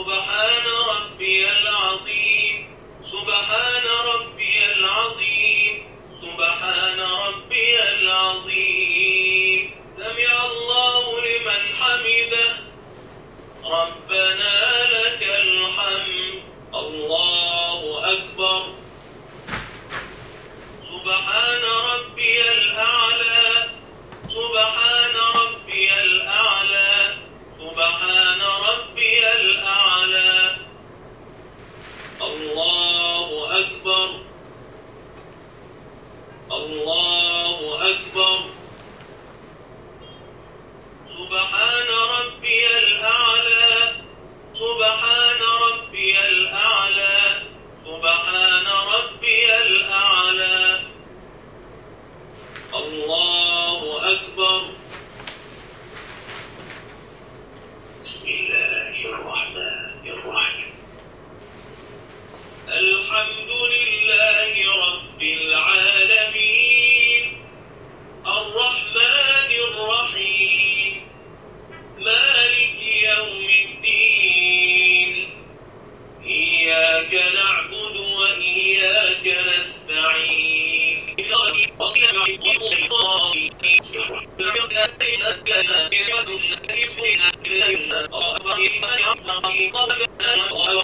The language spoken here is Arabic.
سبحان ربي العظيم. سبحان أكبر. سبحان ربي الأعلى. سبحان ربي الأعلى. سبحان ربي الأعلى. الله أكبر. وَمَا